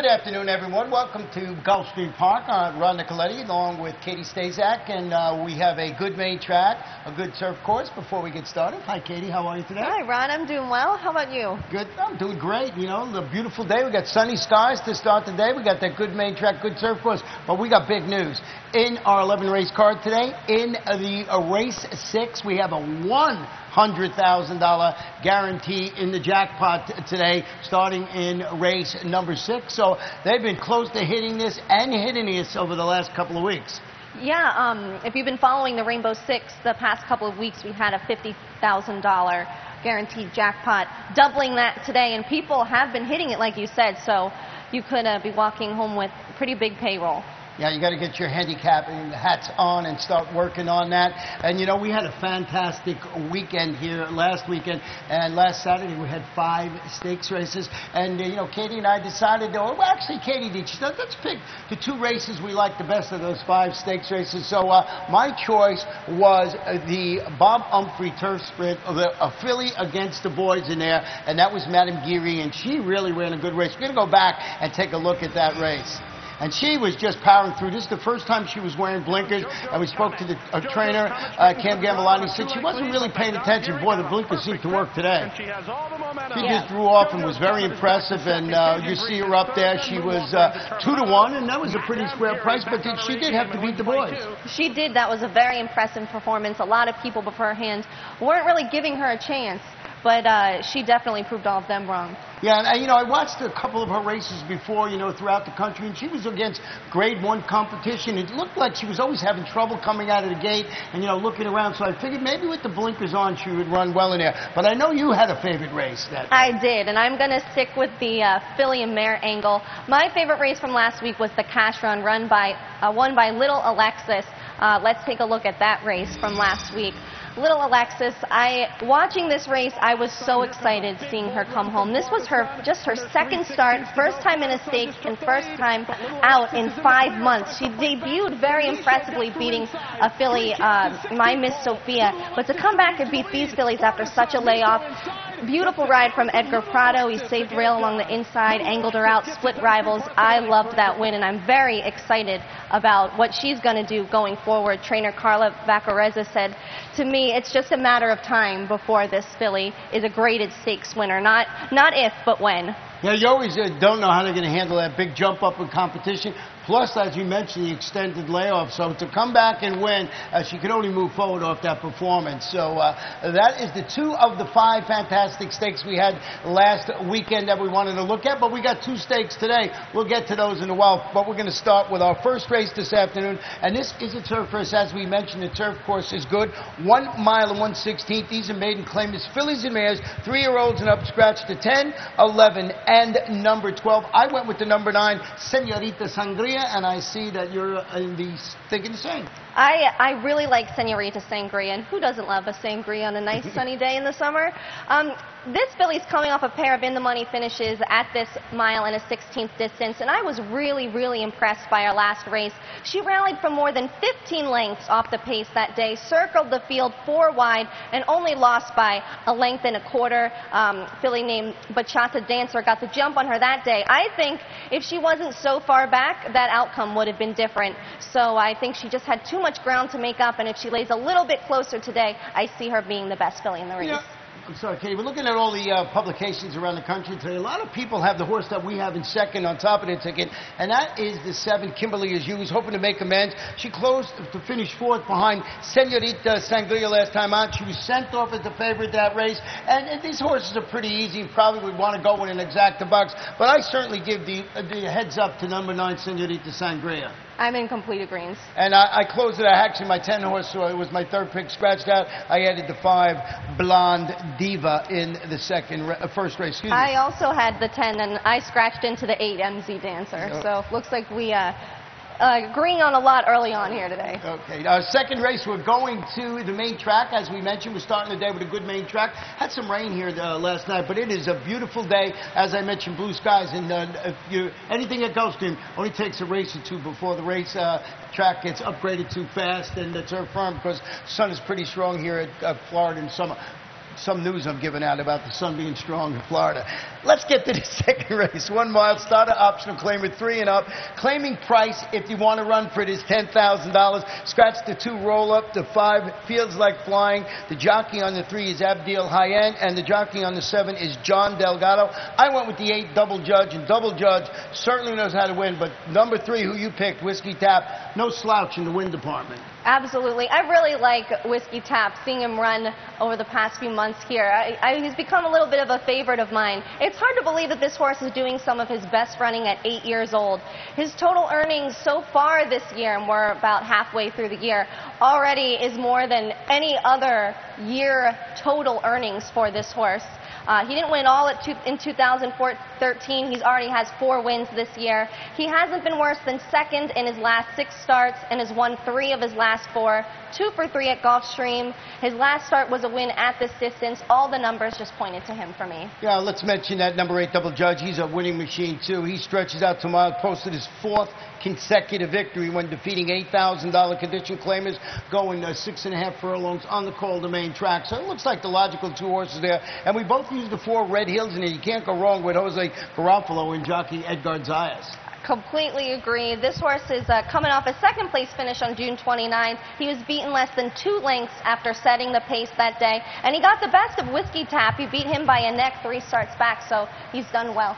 Good afternoon, everyone. Welcome to Gulfstream Park. I'm Ron Nicoletti along with Katie Stazak, and uh, we have a good main track, a good turf course before we get started. Hi, Katie. How are you today? Hi, Ron. I'm doing well. How about you? Good. I'm doing great. You know, the beautiful day. We got sunny skies to start the day. We got that good main track, good turf course. But we got big news. In our 11 race card today, in the uh, race six, we have a one $100,000 guarantee in the jackpot today, starting in race number six. So they've been close to hitting this and hitting this over the last couple of weeks. Yeah, um, if you've been following the Rainbow Six the past couple of weeks, we've had a $50,000 guaranteed jackpot, doubling that today, and people have been hitting it, like you said, so you could uh, be walking home with pretty big payroll. Yeah, you got to get your handicapping hats on and start working on that. And you know, we had a fantastic weekend here last weekend, and last Saturday we had five stakes races. And uh, you know, Katie and I decided, oh, well, actually, Katie did. She said, let's pick the two races we like the best of those five stakes races. So uh, my choice was uh, the Bob Umphrey Turf Sprint, the a filly against the boys in there, and that was Madame Geary, and she really ran a good race. We're gonna go back and take a look at that race and she was just powering through. This is the first time she was wearing blinkers, and we spoke to the uh, trainer, uh, Cam Gambolati, said she wasn't really paying attention. Boy, the blinkers seemed to work today. She just drew off and was very impressive, and uh, you see her up there. She was uh, two to one, and that was a pretty square price, but she did have to beat the boys. She did. That was a very impressive performance. A lot of people beforehand weren't really giving her a chance but uh, she definitely proved all of them wrong. Yeah, and, you know, I watched a couple of her races before, you know, throughout the country, and she was against grade one competition. It looked like she was always having trouble coming out of the gate and, you know, looking around. So I figured maybe with the blinkers on, she would run well in there. But I know you had a favorite race that I did, and I'm going to stick with the uh, filly and mare angle. My favorite race from last week was the cash run, run by, uh, won by Little Alexis. Uh, let's take a look at that race from last week little Alexis, I watching this race, I was so excited seeing her come home. This was her just her second start, first time in a stakes, and first time out in five months. She debuted very impressively, beating a filly, uh, My Miss Sophia. But to come back and beat these fillies after such a layoff, Beautiful ride from Edgar Prado. He saved rail along the inside, angled her out, split rivals. I loved that win, and I'm very excited about what she's going to do going forward. Trainer Carlo Vaccarezza said to me, it's just a matter of time before this filly is a graded stakes winner. Not, not if, but when. Yeah, you always uh, don't know how they're going to handle that big jump up in competition. Plus, as you mentioned, the extended layoff. So to come back and win, uh, she could only move forward off that performance. So uh, that is the two of the five fantastic stakes we had last weekend that we wanted to look at. But we got two stakes today. We'll get to those in a while. But we're going to start with our first race this afternoon. And this is a turf race. As we mentioned, the turf course is good. One mile and one sixteenth. These are maiden claimers, fillies and mares, three-year-olds and up, scratch to 10, 11, and number 12. I went with the number 9, Senorita Sangria, and I see that you're in the thinking the same. I, I really like Senorita Sangria, and who doesn't love a sangria on a nice sunny day in the summer? Um, this filly's coming off a pair of in-the-money finishes at this mile and a 16th distance, and I was really, really impressed by her last race. She rallied from more than 15 lengths off the pace that day, circled the field four wide, and only lost by a length and a quarter. Um, filly named Bachata Dancer got the jump on her that day. I think if she wasn't so far back, that outcome would have been different. So I think she just had too much ground to make up, and if she lays a little bit closer today, I see her being the best filly in the race. Yeah. I'm sorry, Katie. We're looking at all the uh, publications around the country today. A lot of people have the horse that we have in second on top of their ticket, and that is the seven, Kimberly As You, who's hoping to make amends. She closed to finish fourth behind Senorita Sangria last time out. She was sent off as the favorite that race, and, and these horses are pretty easy. Probably would want to go with an exacta box, but I certainly give the, the heads up to number nine, Senorita Sangria. I'm in complete agreement. And I, I closed it. I actually my ten horse, so it was my third pick scratched out. I added the five Blonde Diva in the second uh, first race. Excuse I also had the ten, and I scratched into the eight MZ Dancer. So looks like we. Uh, uh, agreeing on a lot early on here today. Okay. Uh, second race, we're going to the main track. As we mentioned, we're starting the day with a good main track. Had some rain here uh, last night, but it is a beautiful day. As I mentioned, blue skies. And uh, you anything at Gulfstream only takes a race or two before the race uh, track gets upgraded too fast and the turf firm because sun is pretty strong here at Florida in summer. some news I'm giving out about the sun being strong in Florida. Let's get to the second race. One mile starter optional claimer three and up. Claiming price if you want to run for it is ten thousand dollars. Scratch the two, roll up the five. Feels like flying. The jockey on the three is Abdil Hyen, and the jockey on the seven is John Delgado. I went with the eight double judge, and double judge certainly knows how to win. But number three, who you picked, Whiskey Tap, no slouch in the win department. Absolutely. I really like Whiskey Tap, seeing him run over the past few months here. I, I, he's become a little bit of a favorite of mine. Hard to believe that this horse is doing some of his best running at eight years old. His total earnings so far this year, and we're about halfway through the year, already is more than any other year total earnings for this horse. Uh, he didn't win all two, in 2013. He's already has four wins this year. He hasn't been worse than second in his last six starts and has won three of his last four. Two for three at Gulfstream. His last start was a win at this distance. All the numbers just pointed to him for me. Yeah, let's mention that number eight double judge. He's a winning machine too. He stretches out to mile, posted his fourth consecutive victory when defeating $8,000 condition claimers, going uh, six and a half furlongs on the Calder main track. So it looks like the logical two horses there. And we both used the four Red Hills in it. You can't go wrong with Jose Garoffalo and jockey Edgar Zayas. Completely agree. This horse is uh, coming off a second place finish on June 29th. He was beaten less than two lengths after setting the pace that day, and he got the best of Whiskey Tap. He beat him by a neck three starts back, so he's done well.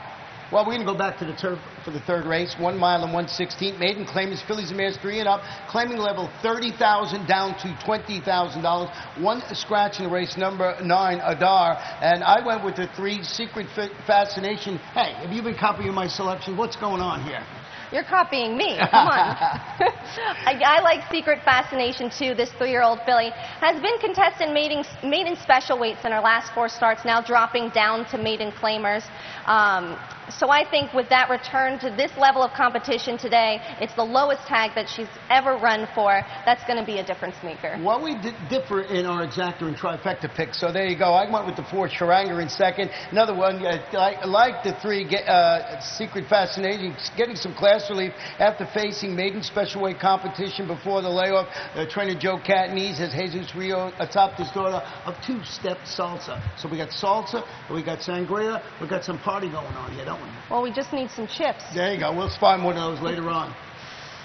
Well, we're going to go back to the turf for the third race. One mile and 116. Maiden claim is Fillies and Mares three and up. Claiming level 30000 down to $20,000. One scratch in the race, number nine, Adar. And I went with the three, Secret Fascination. Hey, have you been copying my selection? What's going on here? You're copying me. Come on. I, I, like Secret Fascination too. This three-year-old filly has been contested maiden, maiden special weights in her last four starts, now dropping down to maiden claimers. Um, so I think with that return to this level of competition today, it's the lowest tag that she's ever run for. That's going to be a difference maker. Well, we differ in our exacta and trifecta picks. So there you go. I went with the four Sharanger in second. Another one, uh, I like the three uh, Secret Fascination, getting some class relief after facing maiden special weight competition before the layoff. Uh, trainer Joe Catanese has Jesus Rio atop this order of two-step salsa. So we got salsa, we got sangria, we got some party going on here, don't we? Well, we just need some chips. There you go. We'll find one of those later on.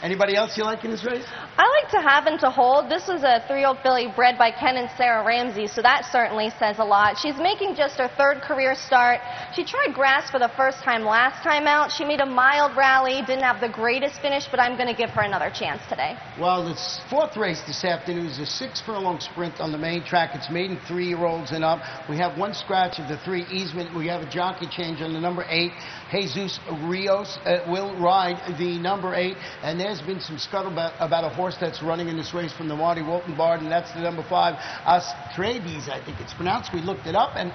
Anybody else you like in this race? I like to have and to hold. This is a three-year-old filly bred by Ken and Sarah Ramsey, so that certainly says a lot. She's making just her third career start. She tried grass for the first time last time out. She made a mild rally, didn't have the greatest finish, but I'm going to give her another chance today. Well, this fourth race this afternoon is a six furlong sprint on the main track. It's maiden three-year-olds and up. We have one scratch of the three easement. We have a jockey change on the number eight. Jesus Rios uh, will ride the number eight, and there's been some scuttlebutt about a horse that's running in this race from the Marty Wolfson Bard, and that's the number five, Atreides, I think it's pronounced. We looked it up, and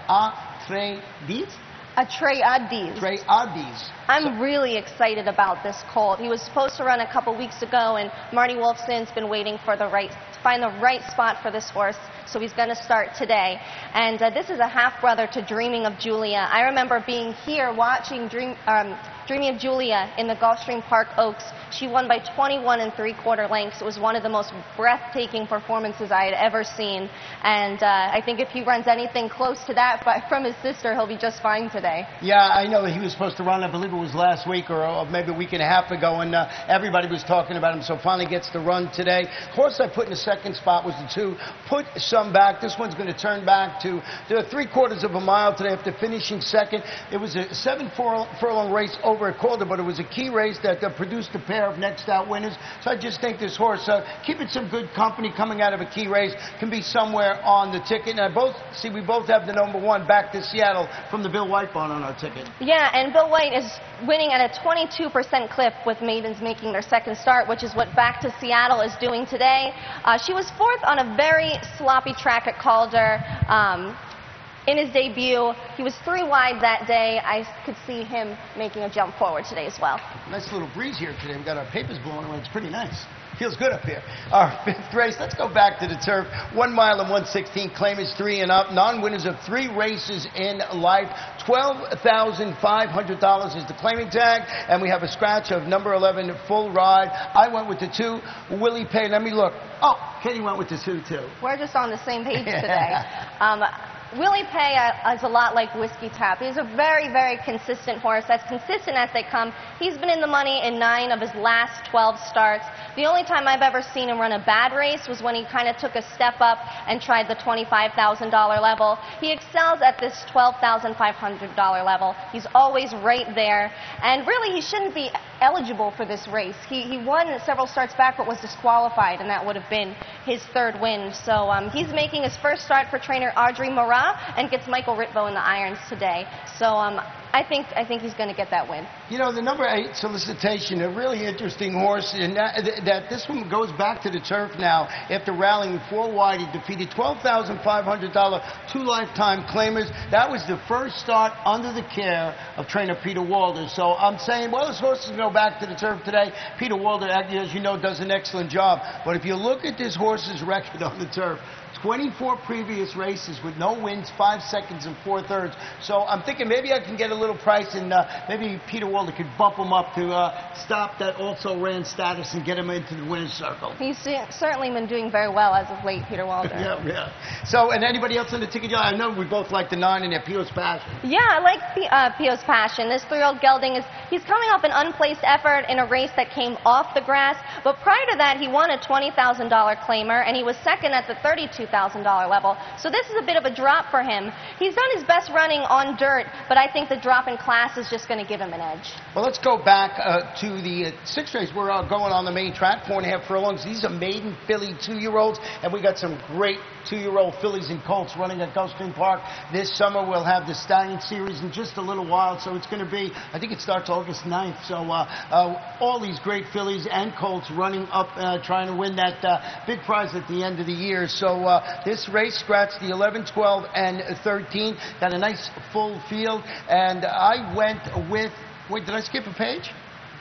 Atreides? Atreides. Atreides. I'm so. really excited about this colt. He was supposed to run a couple weeks ago, and Marty Wolfson's been waiting for the right, find the right spot for this horse, so he's going to start today. And uh, this is a half brother to Dreaming of Julia. I remember being here watching Dream. Um, Dreaming of Julia in the Gulfstream Park Oaks. She won by 21 and three quarter lengths. It was one of the most breathtaking performances I had ever seen. And uh, I think if he runs anything close to that from his sister, he'll be just fine today. Yeah, I know he was supposed to run, I believe it was last week or, maybe a week and a half ago, and uh, everybody was talking about him, so finally gets to run today. Horse I put in the second spot was the two. Put some back. This one's going to turn back to the three quarters of a mile today after finishing second. It was a seven furlong race over at Calder, but it was a key race that uh, produced a pair of next out winners. So I just think this horse, uh, keeping some good company coming out of a key race, can be somewhere on the ticket. And I both see we both have the number one back to Seattle from the Bill White on our ticket. Yeah, and Bill White is winning at a 22% clip with maidens making their second start, which is what Back to Seattle is doing today. Uh, she was fourth on a very sloppy track at Calder. Um, in his debut. He was three wide that day. I could see him making a jump forward today as well. Nice little breeze here today. We've got our papers blowing away. It's pretty nice. Feels good up here. Our fifth race, let's go back to the turf. One mile and 116, claim is three and up. Non-winners of three races in life. $12,500 is the claiming tag. And we have a scratch of number 11, full ride. I went with the two. Willie Pay, let me look. Oh, Kenny went with the two, too. We're just on the same page today. Um, Willie Pay uh, is a lot like Whiskey Tap. He's a very, very consistent horse, as consistent as they come. He's been in the money in nine of his last 12 starts. The only time I've ever seen him run a bad race was when he kind of took a step up and tried the $25,000 level. He excels at this $12,500 level. He's always right there. And really, he shouldn't be eligible for this race. He, he won several starts back but was disqualified, and that would have been his third win. So um, he's making his first start for trainer Audrey Marat and gets Michael Ritvo in the irons today. So um, I think I think he's going to get that win. You know, the number eight solicitation, a really interesting horse, and that, that this one goes back to the turf now after rallying four wide. He defeated $12,500 two lifetime claimers. That was the first start under the care of trainer Peter Walder. So I'm saying, well, this horse is going to go back to the turf today. Peter Walder, as you know, does an excellent job. But if you look at this horse's record on the turf, 24 previous races with no wins, five seconds and four thirds. So I'm thinking maybe I can get a little price and uh, maybe Peter Walder could bump him up to uh, stop that also ran status and get him into the winner's circle. He's certainly been doing very well as of late, Peter Walder. yeah, yeah. So, and anybody else in the ticket? I know we both like the nine and Pio's Passion. Yeah, I like P- uh, Pio's Passion. This three-year-old gelding is he's coming off an unplaced effort in a race that came off the grass, but prior to that he won a $20,000 claimer and he was second at the 32 $1,000 level. So this is a bit of a drop for him. He's done his best running on dirt, but I think the drop in class is just going to give him an edge. Well, let's go back uh, to the uh, six race. We're uh, going on the main track, four and a half furlongs. These are maiden filly two-year-olds, and we got some great two-year-old fillies and colts running at Gulfstream Park. This summer we'll have the Stallion Series in just a little while, so it's going to be, I think it starts August 9th. So uh, uh, all these great fillies and colts running up, trying to win that big prize at the end of the year. So this race scratched the 11, 12, and 13. Got a nice full field. And I went with, wait, did I skip a page?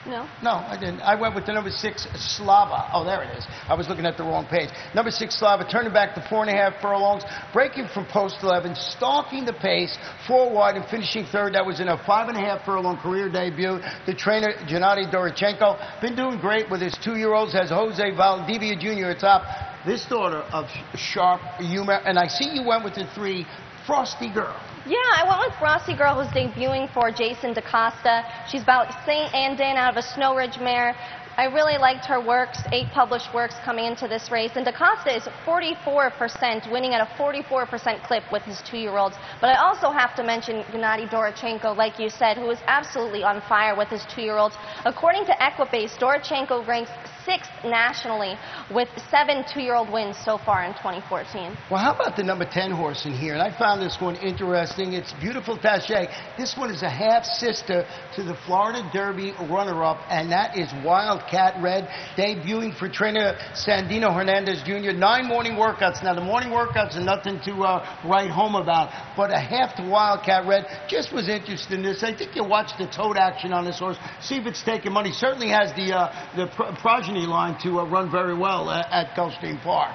No. No, I didn't. I went with the number six Slava. Oh, there it is. I was looking at the wrong page. Number six Slava, turning back to four and a half furlongs, breaking from post 11, stalking the pace, four wide and finishing third. That was in a five and a half furlong career debut. The trainer, Gennady Dorochenko, been doing great with his two-year-olds, has Jose Valdivia Jr. atop this daughter of sharp humor. And I see you went with the three, Frosty Girl. Yeah, I went with Rossi Girl, who's debuting for Jason DaCosta. She's about St. Andan out of a Snow Ridge mare. I really liked her works, eight published works coming into this race. And DaCosta is 44%, winning at a 44% clip with his two-year-olds. But I also have to mention Gennady Dorochenko, like you said, who is absolutely on fire with his two-year-olds. According to Equibase, Dorochenko ranks sixth nationally with seven two-year-old wins so far in 2014. Well, how about the number 10 horse in here? And I found this one interesting. It's Beautiful Tache. This one is a half-sister to the Florida Derby runner-up, and that is Wildcat Red, debuting for trainer Sandino Hernandez Jr. Nine morning workouts. Now, the morning workouts are nothing to uh, write home about, but a half to Wildcat Red. Just was interested in this. I think you watch the tote action on this horse, see if it's taking money. Certainly has the, uh, the progeny line to uh, run very well at, at Gulfstream Park.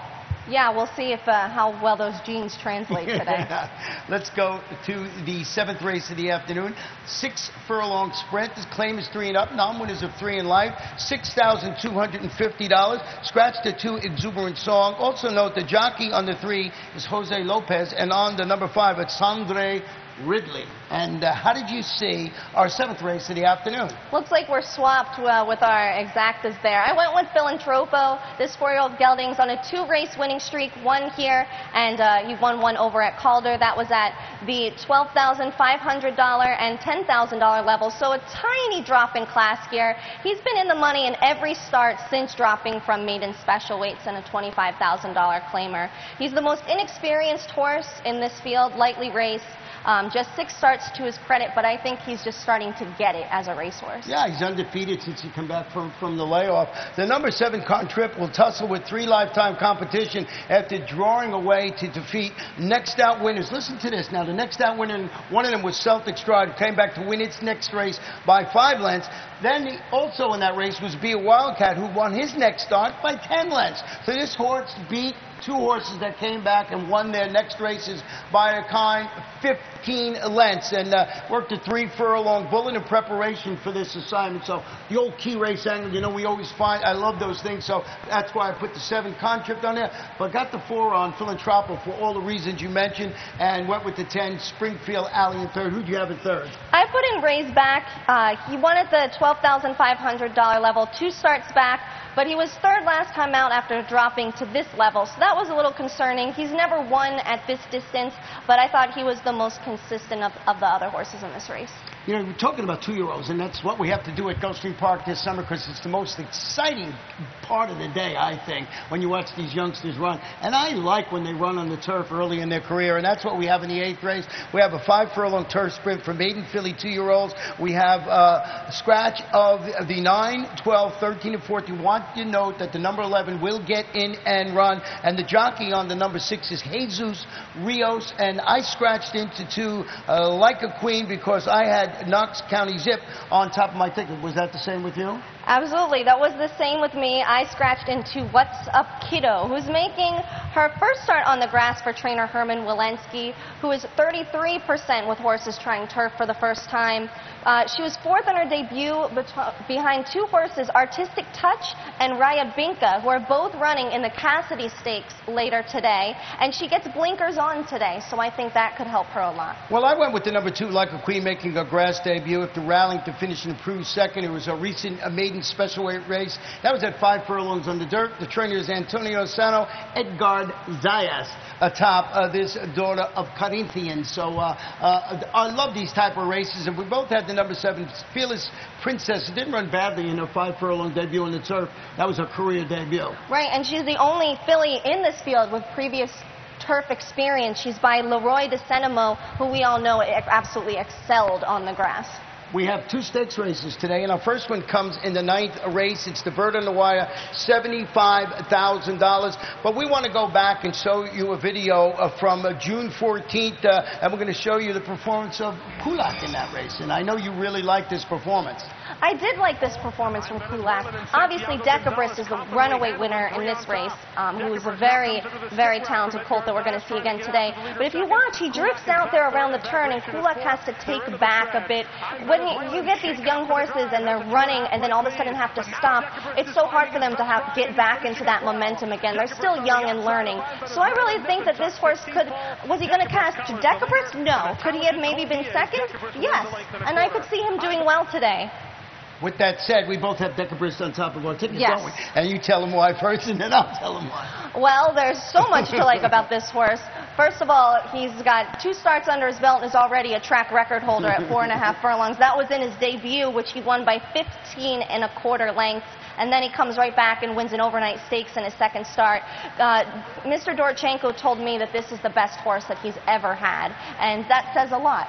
Yeah, we'll see if uh, how well those genes translate today. Let's go to the seventh race of the afternoon. Six furlong sprint. This claim is three and up. Non-winners of three in life. Six thousand two hundred and fifty dollars. Scratch the two exuberant song. Also note the jockey on the three is Jose Lopez, and on the number five it's Sandre Ridley. And uh, how did you see our seventh race of the afternoon? Looks like we're swapped uh, with our exactas there. I went with Philantropo. This four-year-old gelding's on a two-race winning streak, one here, and uh, he won one over at Calder. That was at the $12,500 and $10,000 level, so a tiny drop in class here. He's been in the money in every start since dropping from maiden special weights and a $25,000 claimer. He's the most inexperienced horse in this field, lightly raced. Um, just six starts to his credit, but I think he's just starting to get it as a racehorse. Yeah, he's undefeated since he came back from, from the layoff. The number seven con trip will tussle with three lifetime competition after drawing away to defeat next out winners. Listen to this. Now, the next out winner, one of them was Celtic Stride, came back to win its next race by five lengths. Then he, also in that race was Be a Wildcat, who won his next start by 10 lengths. So this horse beat two horses that came back and won their next races by a kind 15 lengths and uh, worked a three furlong bullet in preparation for this assignment. So the old key race angle, you know, we always find, I love those things. So that's why I put the seven contract on there. But got the four on Philanthropo for all the reasons you mentioned and went with the 10 Springfield Alley in third. Who do you have in third? I put in Ray's back. Uh, he won at the $12,500 level, two starts back, but he was third last time out after dropping to this level. So that was a little concerning. He's never won at this distance, but I thought he was the most consistent of, of the other horses in this race. You know, we're talking about two-year-olds, and that's what we have to do at Gulfstream Park this summer because it's the most exciting part of the day, I think, when you watch these youngsters run. And I like when they run on the turf early in their career, and that's what we have in the eighth race. We have a five-furlong turf sprint for maiden filly two-year-olds. We have uh, a scratch of the 9, 12, 13, and 14. Want to note that the number 11 will get in and run, and the jockey on the number 6 is Jesus Rios, and I scratched into two uh, like a queen because I had Knox County Zip on top of my ticket. Was that the same with you? Absolutely. That was the same with me. I scratched into What's Up Kiddo, who's making her first start on the grass for trainer Herman Walensky, who is 33% with horses trying turf for the first time. Uh, she was fourth on her debut behind two horses, Artistic Touch and Raya Binka, who are both running in the Cassidy Stakes later today. And she gets blinkers on today, so I think that could help her a lot. Well, I went with the number two, Like a Queen, making a grass debut after rallying to finish an improved second. It was a recent a maiden special weight race. That was at five furlongs on the dirt. The trainer is Antonio Sano, Edgard Zayas atop uh, this daughter of Corinthians. So uh, uh, I love these type of races, and we both had the number seven, Fearless Princess. It didn't run badly in her five furlong debut on the turf. That was her career debut. Right, and she's the only filly in this field with previous turf experience. She's by Leroidesanimaux, who we all know absolutely excelled on the grass. We have two stakes races today, and our first one comes in the ninth race. It's the Bird on the Wire, $75,000. But we want to go back and show you a video uh, from uh, June 14th, uh, and we're going to show you the performance of Kulak in that race. And I know you really like this performance. I did like this performance from Kulak. Obviously, Decabris is the runaway winner in this race, um, who is a very, very talented colt that we're going to see again today. But if you watch, he drifts out there around the turn, and Kulak has to take back a bit. When you get these young horses and they're running and then all of a sudden have to stop, it's so hard for them to have get back into that momentum again. They're still young and learning. So I really think that this horse could, was he going to cast Decabris? No. Could he have maybe been second? Yes. And I could see him doing well today. With that said, we both have Decabris on top of our tickets, yes. don't we? And you tell them why first, and then I'll tell them why. Well, there's so much to like about this horse. First of all, he's got two starts under his belt and is already a track record holder at four and a half furlongs. That was in his debut, which he won by 15 and a quarter lengths and then he comes right back and wins an overnight stakes in his second start. Uh, Mr. Dorochenko told me that this is the best horse that he's ever had, and that says a lot.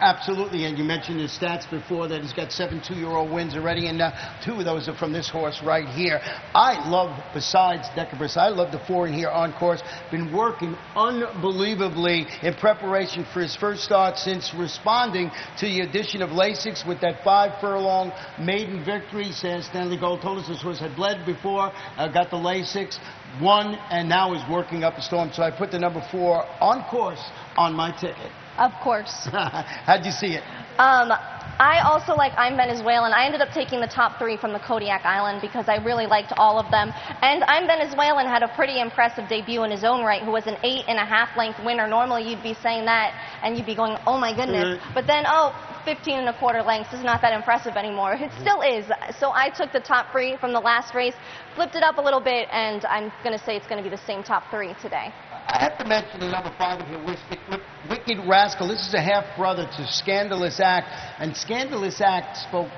Absolutely, and you mentioned his stats before that he's got seven two-year-old wins already, and uh, two of those are from this horse right here. I love, besides Decabris, I love the four in here on course. Been working unbelievably in preparation for his first start since responding to the addition of Lasix with that five furlong maiden victory. Says Stanley Gold told us this horse had bled before, uh, got the Lasix, won, and now is working up a storm. So I put the number four on course on my ticket. Of course. How'd you see it? Um, I also like I'm Venezuelan. I ended up taking the top three from the Kodiak Island because I really liked all of them. And I'm Venezuelan had a pretty impressive debut in his own right, who was an eight and a half length winner. Normally you'd be saying that and you'd be going, oh my goodness. But then, oh, 15 and a quarter lengths is not that impressive anymore. It still is. So I took the top three from the last race, flipped it up a little bit, and I'm going to say it's going to be the same top three today. I have to mention the number five here, Wicked Rascal. This is a half brother to Scandalous Act, and Scandalous Act spoke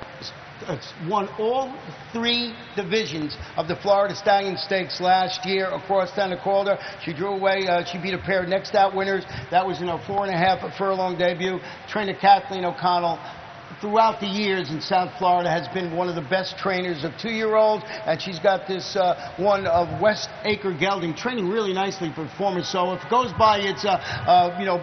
won all three divisions of the Florida Stallion Stakes last year across Santa Calder. She drew away, uh, she beat a pair of next out winners. That was in her four and a half furlong debut. Trainer Kathleen O'Connell throughout the years in South Florida has been one of the best trainers of two-year-olds, and she's got this uh, one of West Acre Gelding training really nicely for performers. So if it goes by, it's uh, uh, you know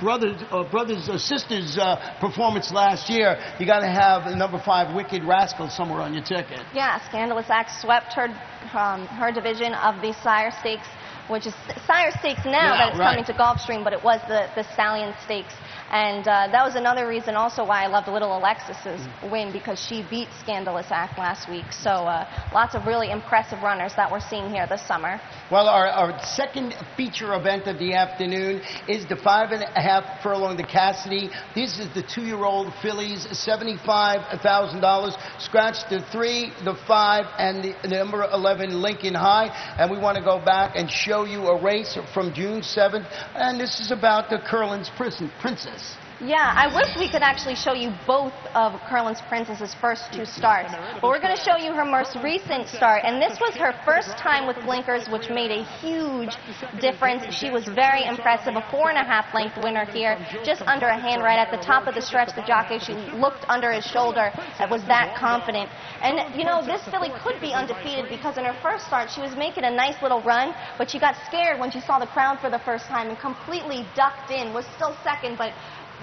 brothers, uh, brothers or sisters uh, performance last year, you got to have number five Wicked Rascal somewhere on your ticket. Yeah, Scandalous Act swept her, um, her division of the Sire Stakes, which is Sire Stakes now Yeah, that it's right. coming to Gulfstream, but it was the, the Stallion Stakes. And uh, that was another reason also why I loved Little Alexis's win because she beat Scandalous Act last week. So uh, lots of really impressive runners that we're seeing here this summer. Well, our, our second feature event of the afternoon is the five and a half furlong to Cassidy. This is the two-year-old fillies, seventy-five thousand dollars. Scratch the three, the five, and the, the number eleven Lincoln High. And we want to go back and show you a race from June seventh. And this is about the Curlin's Princess. Yeah, I wish we could actually show you both of Curlin's Princess's first two starts. But we're going to show you her most recent start. And this was her first time with blinkers, which made a huge difference. She was very impressive. A four and a half length winner here, just under a hand right at the top of the stretch. The jockey, she looked under his shoulder was that confident. And, you know, this filly could be undefeated because in her first start, she was making a nice little run, but she got scared when she saw the crowd for the first time and completely ducked in, was still second, but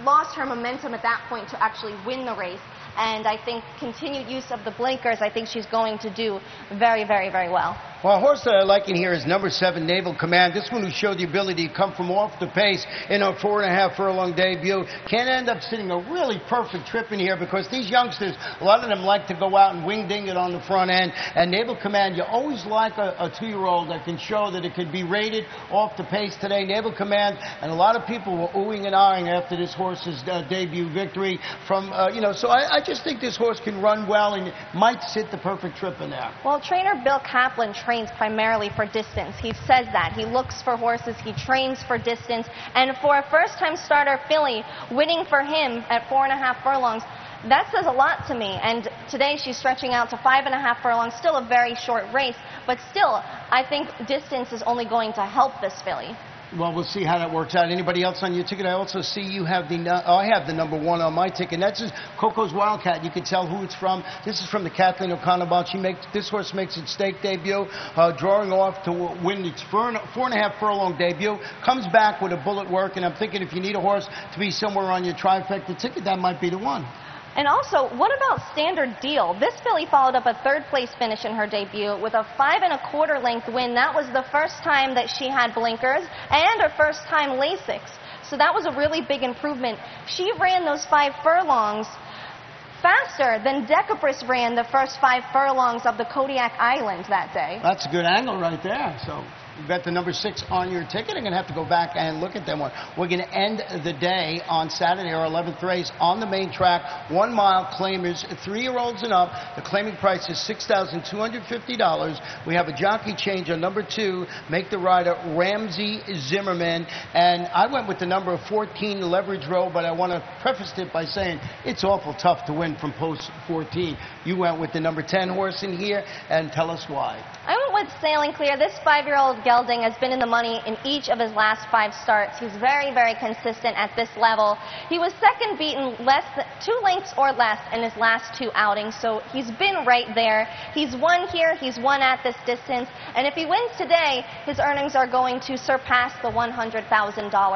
lost her momentum at that point to actually win the race. And I think continued use of the blinkers, I think she's going to do very, very, very well. Well, a horse that I like in here is number seven, Naval Command. This one who showed the ability to come from off the pace in a four and a half furlong debut. Can end up sitting a really perfect trip in here because these youngsters, a lot of them like to go out and wing ding it on the front end. And Naval Command, you always like a, a two year old that can show that it could be rated off the pace today. Naval Command, and a lot of people were oohing and ahhing after this horse's uh, debut victory from, uh, you know, so I, I just think this horse can run well and might sit the perfect trip in there. Well, trainer Bill Kaplan trains primarily for distance. He says that. He looks for horses, he trains for distance. And for a first time starter filly, winning for him at four and a half furlongs, that says a lot to me. And today she's stretching out to five and a half furlongs, still a very short race. But still, I think distance is only going to help this filly. Well, we'll see how that works out. Anybody else on your ticket? I also see you have the. Oh, I have the number one on my ticket. That's Coco's Wildcat. You can tell who it's from. This is from the Kathleen O'Connell bout. She makes this horse makes its stake debut, uh, drawing off to win its four and, four and a half furlong debut. Comes back with a bullet work, and I'm thinking if you need a horse to be somewhere on your trifecta ticket, that might be the one. And also, what about Standard Deal? This filly followed up a third place finish in her debut with a five and a quarter length win. That was the first time that she had blinkers and her first time Lasix. So that was a really big improvement. She ran those five furlongs faster than Decabris ran the first five furlongs of the Kodiak Island that day. That's a good angle right there. So got the number six on your ticket. I'm going to have to go back and look at that one. We're going to end the day on Saturday, our 11th race, on the main track. One mile claimers, three-year-olds and up. The claiming price is $6,250. We have a jockey change on number two. Make the rider Ramsey Zimmerman. And I went with the number 14, Leverage Row, but I want to preface it by saying it's awful tough to win from post 14. You went with the number 10 horse in here, and tell us why. I went with Sailing Clear. This five-year-old gelding has been in the money in each of his last five starts. He's very, very consistent at this level. He was second beaten less than, two lengths or less in his last two outings, so he's been right there. He's won here, he's won at this distance, and if he wins today, his earnings are going to surpass the $100,000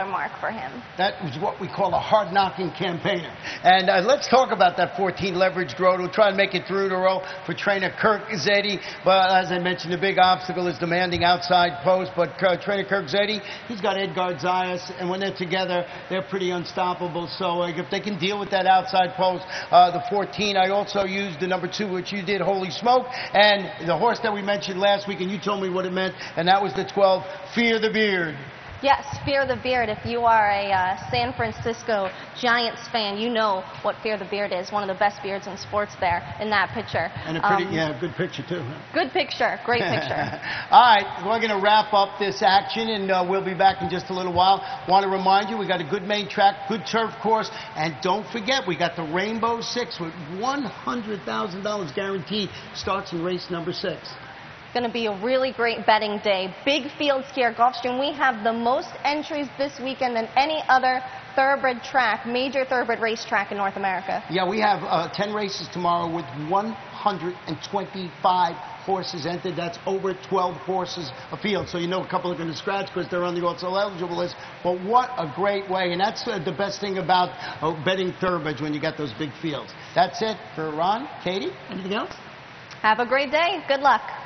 mark for him. That was what we call a hard knocking campaigner. And uh, let's talk about that 14 leveraged road. We'll try and make it through the row for trainer Kirk Ziadie. But as I mentioned, the big obstacle is demanding outside post. But uh, trainer Kirk Ziadie, he's got Edgar Zayas, and when they're together, they're pretty unstoppable. So like, if they can deal with that outside post, uh, the 14, I also used the number two, which you did, Holy Smoke, and the horse that we mentioned last week, and you told me what it meant, and that was the 12, Fear the Beard. Yes, Fear the Beard. If you are a uh, San Francisco Giants fan, you know what Fear the Beard is. One of the best beards in sports there in that picture. And a pretty, Um, yeah, good picture too. Good picture. Great picture. All right, we're going to wrap up this action, and uh, we'll be back in just a little while. Want to remind you, we got a good main track, good turf course, and don't forget, we got the Rainbow Six with $100,000 guaranteed. Starts in race number six. Going to be a really great betting day. Big fields here, Gulfstream. We have the most entries this weekend than any other thoroughbred track, major thoroughbred racetrack in North America. Yeah, we have uh, 10 races tomorrow with 125 horses entered. That's over 12 horses a field. So you know a couple are going to scratch because they're on the also eligible list. But what a great way. And that's uh, the best thing about uh, betting thoroughbreds when you got those big fields. That's it for Ron. Katie, anything else? Have a great day. Good luck.